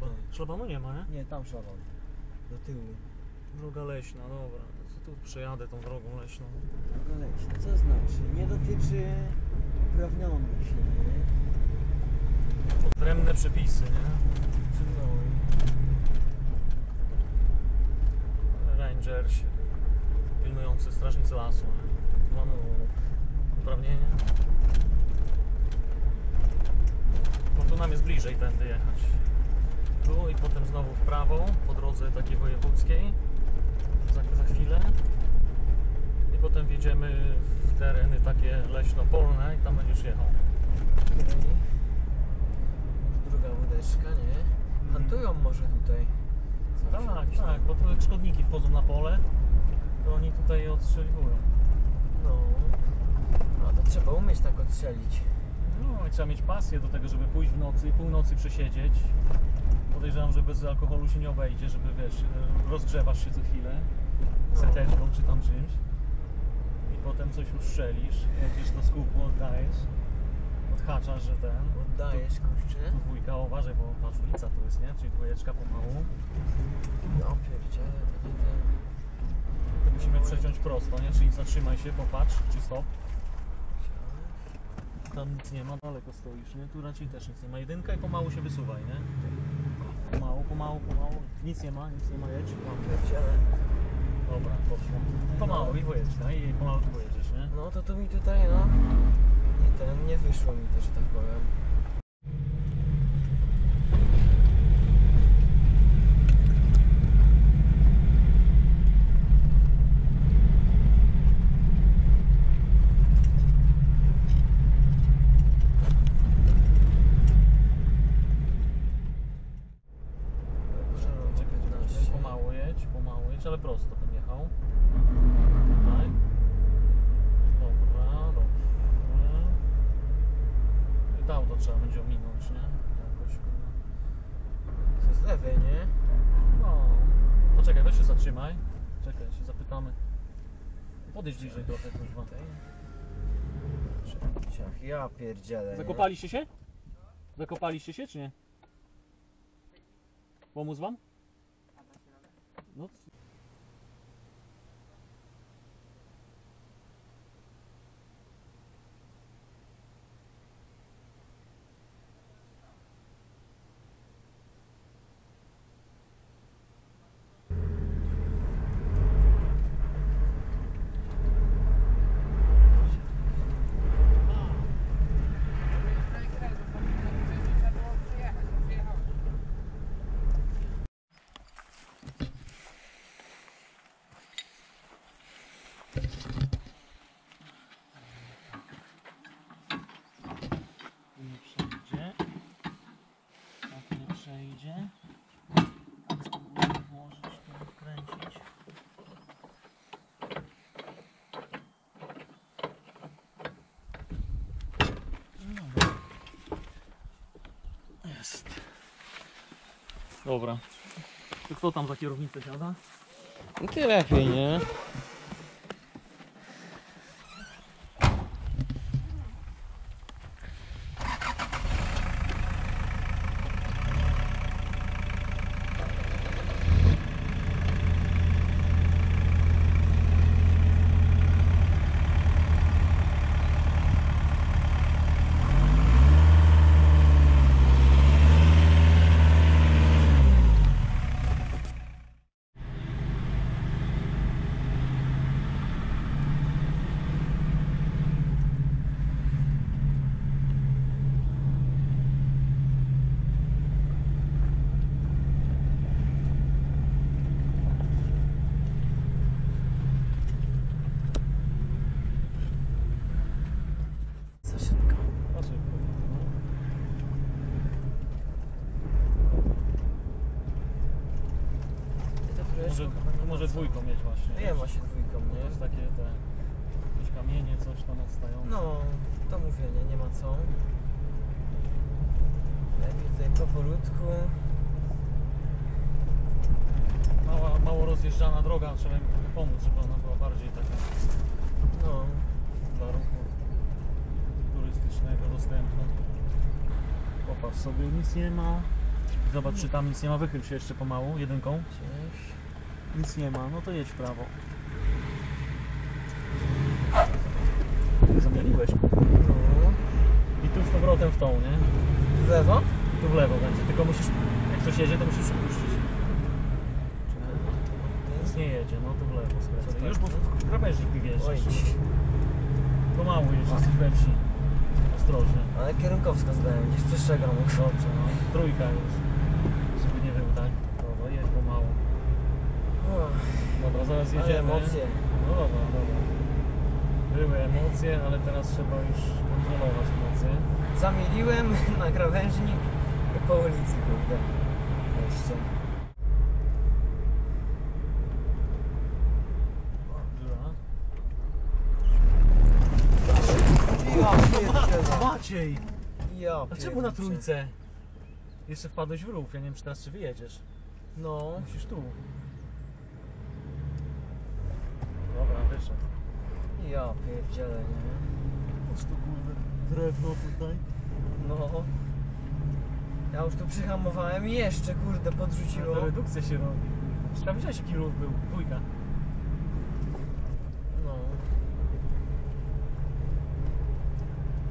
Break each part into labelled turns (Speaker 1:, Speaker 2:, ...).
Speaker 1: Tak.
Speaker 2: Szlabanu nie ma, nie?
Speaker 1: Nie, tam szlaban. Do tyłu.
Speaker 2: Droga leśna, dobra. To tu przejadę tą drogą leśną.
Speaker 1: Droga leśna. Co znaczy? Nie dotyczy uprawnionych się, nie?
Speaker 2: Odrębne przepisy, nie? Rangersi pilnujący strażnicy lasu. nie? Mamy uprawnienie. No to nam jest bliżej tędy jechać. Tu i potem znowu w prawo po drodze takiej wojewódzkiej. Za, za chwilę. I potem wjedziemy w tereny takie leśno-polne i tam będziesz jechał.
Speaker 1: Okej. Druga łódeczka, nie? Hantują może tutaj. Coś,
Speaker 2: Tak,
Speaker 1: jakieś
Speaker 2: tak, bo tu jak szkodniki wchodzą na pole, to oni tutaj je odstrzeliwują.
Speaker 1: No. No to trzeba umieć tak odstrzelić.
Speaker 2: No i trzeba mieć pasję do tego, żeby pójść w nocy, północy przesiedzieć. Podejrzewam, że bez alkoholu się nie obejdzie, żeby wiesz, e, rozgrzewasz się co chwilę
Speaker 1: No.
Speaker 2: seteczką czy tam czymś i potem coś ustrzelisz, jedziesz do skupu, oddajesz, odhaczasz, że ten.
Speaker 1: Oddajesz, kurczę.
Speaker 2: Tu, tu dwójka, uważaj, bo patrz, ulica tu jest, nie? Czyli dwójeczka pomału.
Speaker 1: No pierdziele, takie ten...
Speaker 2: To musimy przeciąć prosto, nie? Czyli zatrzymaj się, popatrz, czy stop. Tam nic nie ma, daleko stoisz, nie? Tu raczej też nic nie ma. Jedynka i pomału się wysuwaj, nie? Pomału, pomału, pomału. Nic nie ma, nic nie ma, jedź.
Speaker 1: No pierdziele.
Speaker 2: Dobra, poszło. Pomału i dwójeczka i pomału tu pojedziesz, nie?
Speaker 1: No to tu mi tutaj, no... Nie ten, nie wyszło mi to, że tak powiem.
Speaker 2: Czekaj, czekaj, czekaj, pomału jedź, pomału jedź, ale prosto bym jechał. Tutaj. Dobra, dobrze. I to auto trzeba będzie ominąć, nie? Jakoś, kurwa.
Speaker 1: Co z lewej, nie?
Speaker 2: No. Poczekaj, weź się zatrzymaj. Czekaj, się zapytamy. Podejdź bliżej trochę, kurwa.
Speaker 1: Ciach, ja pierdzielę. nie?
Speaker 2: Zakopaliście się? Zakopaliście się, czy nie? Pomóc wam? No. Tu nie przejdzie. Tak nie przejdzie. Tak spróbuję włożyć, tu wkręcić. No Dobra. Jest. Dobra. To kto tam za kierownicę siada?
Speaker 1: No ty lepiej, nie? Za szybko.
Speaker 2: Na szybko. No.
Speaker 1: Ty to
Speaker 2: Może,
Speaker 1: nie
Speaker 2: może dwójką mieć właśnie.
Speaker 1: No ja właśnie dwójką,
Speaker 2: To
Speaker 1: nie?
Speaker 2: jest takie te jakieś kamienie, coś tam odstające.
Speaker 1: No, to mówię, nie, nie ma co. Lepiej tutaj powolutku.
Speaker 2: Mała, mało rozjeżdżana droga, trzeba im trochę pomóc, żeby ona była bardziej taka
Speaker 1: No.
Speaker 2: dla ruchu turystycznego dostępna. Popatrz sobie, nic nie ma. Zobacz, czy tam nic nie ma. Wychyl się jeszcze pomału, jedynką.
Speaker 1: Cześć.
Speaker 2: Nic nie ma, no to jedź w prawo. Zamieniłeś.
Speaker 1: No.
Speaker 2: I tu z powrotem w tą, nie?
Speaker 1: W lewo?
Speaker 2: Tu w lewo będzie, tylko musisz, jak ktoś jedzie, to musisz przepuścić. Nic nie jedzie, no tu w lewo skręcaj. Już, bo w krawężnik wjeżdżasz. Pomału jeźdź, jesteś we wsi. Ostrożnie.
Speaker 1: Ale kierunkowska zdałem, gdzieś przestrzegam.
Speaker 2: Dobrze, no. Trójka już. Żeby nie był tak. Dobra, jedź pomału. Dobra, zaraz jedziemy.
Speaker 1: emocje.
Speaker 2: No dobra, dobra. Były emocje, ale teraz trzeba już kontrolować emocje.
Speaker 1: Zamieliłem na krawężnik po ulicy, kurde.
Speaker 2: Dziura.
Speaker 1: Ja pierdzielę.
Speaker 2: Maciej!
Speaker 1: Ja
Speaker 2: A czemu na
Speaker 1: pierdzielę.
Speaker 2: trójce? Jeszcze wpadłeś w rów, ja nie wiem czy teraz czy wyjedziesz.
Speaker 1: No.
Speaker 2: Musisz tu. Dobra, wyszedł.
Speaker 1: Ja pierdzielę, nie?
Speaker 2: Masz tu kurde drewno tutaj.
Speaker 1: No. Ja już tu przyhamowałem i jeszcze, kurde, podrzuciło.
Speaker 2: to redukcja się robi. Sprawdziłeś jaki ruch był? Dwójka.
Speaker 1: No.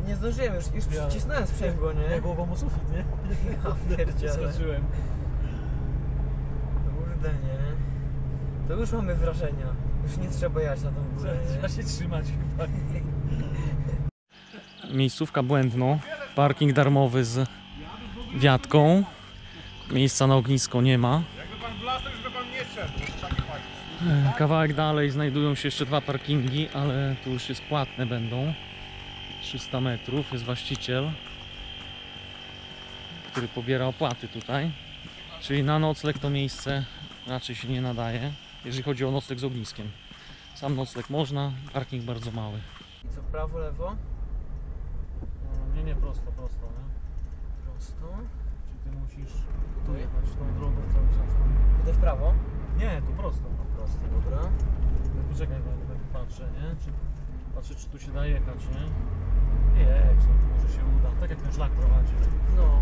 Speaker 1: Nie zdążyłem już, już
Speaker 2: Ja-
Speaker 1: przycisnąłem sprzęgło, nie?
Speaker 2: Ja głową o sufit, nie?
Speaker 1: Ja pierdzielę.
Speaker 2: Skoczyłem.
Speaker 1: Kurde, nie? To już mamy wrażenia. Już nie trzeba jechać na tą górę,
Speaker 2: Trzeba się trzymać chyba. Miejscówka Błędno. Parking darmowy z wiatką. Miejsca na ognisko nie ma.
Speaker 3: Jakby pan wlazł, to już by pan nie szedł. fajny.
Speaker 2: E, Kawałek dalej znajdują się jeszcze dwa parkingi, ale tu już jest płatne będą. 300 metrów jest właściciel, który pobiera opłaty tutaj. Czyli na nocleg to miejsce raczej się nie nadaje, jeżeli chodzi o nocleg z ogniskiem. Sam nocleg można, parking bardzo mały.
Speaker 1: I co, prawo, lewo?
Speaker 2: Nie, nie, prosto, prosto, nie?
Speaker 1: Prosto.
Speaker 2: Czy ty musisz
Speaker 1: tu
Speaker 2: jechać tą drogą cały czas?
Speaker 1: Tutaj w prawo?
Speaker 2: Nie, tu prosto.
Speaker 1: Prosto, dobra.
Speaker 2: No Poczekaj, bo tak patrzę, nie? Czy, patrzę, czy tu się da jechać, nie? Jedź, no może się uda. Tak jak ten szlak prowadzi.
Speaker 1: No.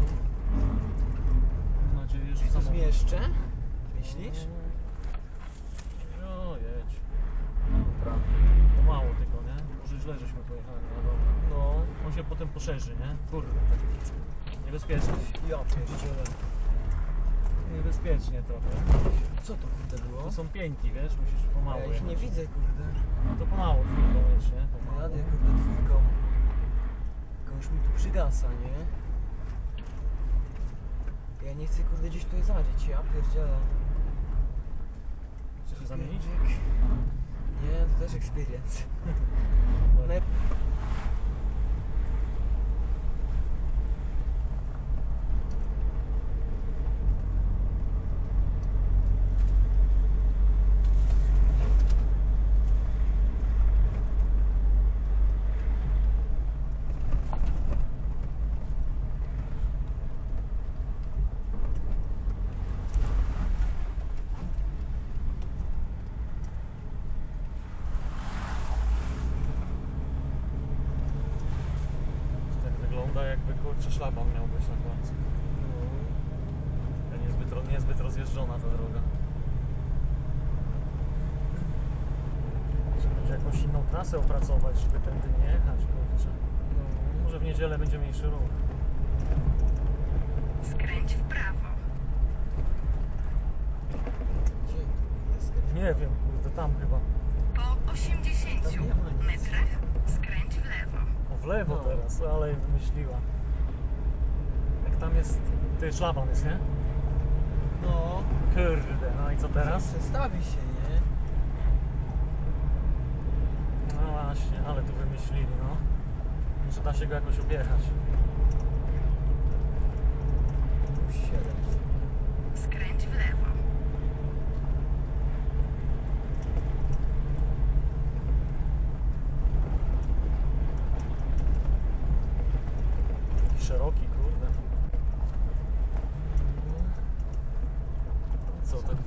Speaker 2: Mam nadzieję, że
Speaker 1: Czy to
Speaker 2: samochód-
Speaker 1: zmieszczę? Myślisz?
Speaker 2: No, jedź. Dobra. Pomału tylko, nie? Może źle żeśmy pojechali, no.
Speaker 1: No.
Speaker 2: On się potem poszerzy, nie? Kurde, tak niebezpiecznie.
Speaker 1: Ja pierdzielę.
Speaker 2: Niebezpiecznie trochę.
Speaker 1: Co to kurde było?
Speaker 2: To są pieńki, wiesz? Musisz pomału
Speaker 1: ja ich nie
Speaker 2: jechać.
Speaker 1: widzę, kurde.
Speaker 2: No to pomału, dwójką jedź, nie?
Speaker 1: No
Speaker 2: Pomału.
Speaker 1: jadę kurde dwójką. Już mi tu przygasa, nie? Ja nie chcę kurde gdzieś tutaj zadzieć, ja pierdzielę.
Speaker 2: Chcesz się zamienić?
Speaker 1: Pierdziek. Nie, to też experience.
Speaker 2: Dobra.
Speaker 1: Naj-
Speaker 2: Tak wygląda jakby kurczę szlaban miał być na końcu. To Niezbyt, ro- niezbyt rozjeżdżona ta droga. Trzeba będzie jakąś inną trasę opracować, żeby tędy nie jechać, kurczę.
Speaker 1: No.
Speaker 2: Może w niedzielę będzie mniejszy ruch.
Speaker 4: Skręć w prawo.
Speaker 1: Gdzie jest?
Speaker 2: Nie wiem, kurde, tam chyba.
Speaker 4: Po 80
Speaker 1: Tam nie ma nic.
Speaker 4: metrach skręć w lewo.
Speaker 2: O, w lewo
Speaker 1: No.
Speaker 2: teraz, ale wymyśliła. Tam jest, ty szlaban jest, nie?
Speaker 1: No.
Speaker 2: Kurde, no i co teraz?
Speaker 1: Przestawi się, nie?
Speaker 2: No właśnie, ale tu wymyślili, no. Może da się go jakoś objechać.
Speaker 4: Skręć w lewo.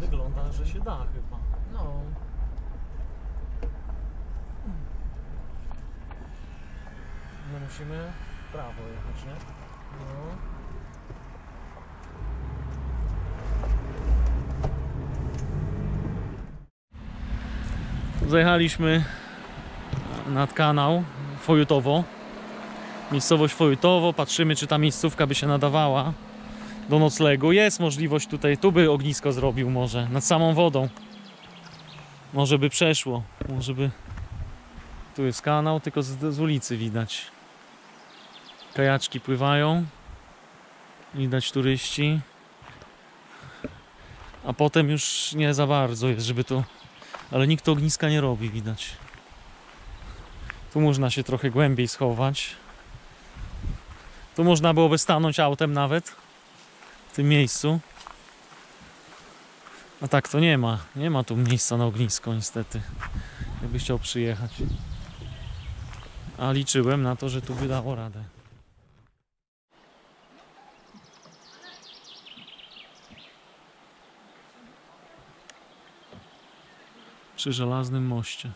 Speaker 2: Wygląda, że się da chyba.
Speaker 1: No.
Speaker 2: No musimy w prawo jechać, nie?
Speaker 1: No.
Speaker 2: Zajechaliśmy nad kanał Fojutowo. Miejscowość Fojutowo. Patrzymy, czy ta miejscówka by się nadawała do noclegu. Jest możliwość tutaj, tu by ognisko zrobił może, nad samą wodą. Może by przeszło, może by... Tu jest kanał, tylko z, z ulicy widać. Kajaczki pływają. Widać turyści. A potem już nie za bardzo jest, żeby to ale nikt tu ogniska nie robi, widać. Tu można się trochę głębiej schować. Tu można byłoby stanąć autem nawet tym miejscu. A tak to nie ma. Nie ma tu miejsca na ognisko niestety. Jakby chciał przyjechać. A liczyłem na to, że tu by dało radę. Przy żelaznym moście.